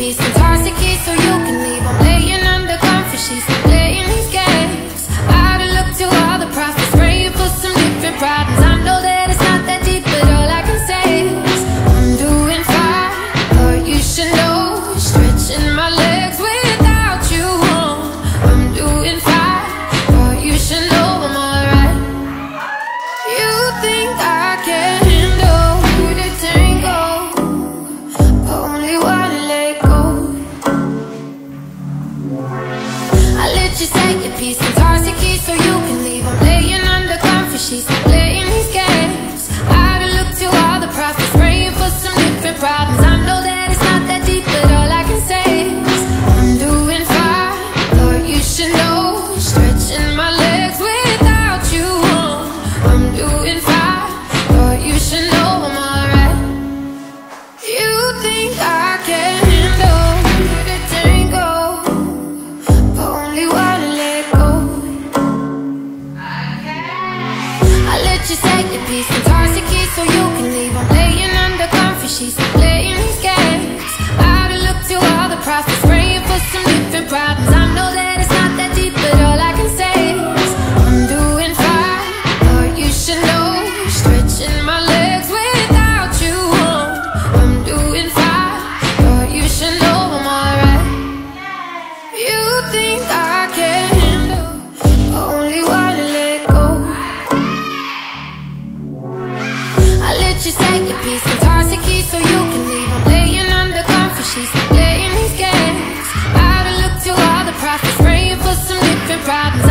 happy since piece and toss a so you can leave. I'm laying under comfort sheets. You take the piece and toss the key so you can leave. I'm laying under comfy sheets, playing these games. I've looked to all the prophets, praying for some different problems. I know that it's not that deep, but all I can say is I'm doing fine. Thought you should know, stretching my legs without you on. I'm doing fine. Thought you should know I'm alright. You think I take a piece and toss the key so you can leave. I'm laying under comfy sheets, playing these games. I've looked to all the prophets, praying for some different problems.